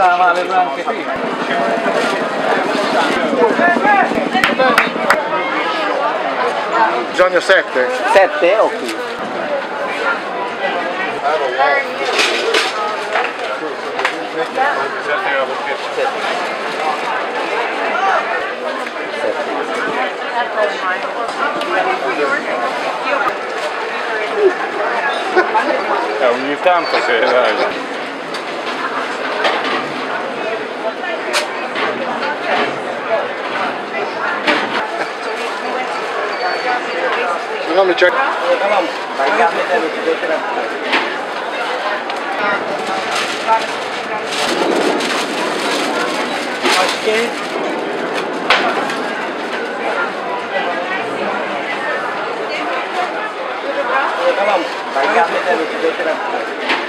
stava male anche prima. Bisogna 7. 7 o qui? Eh, ogni tanto se dai. Tamam mı çek? Tamam. Ben gelmedim. Başka? Tamam. Ben gelmedim.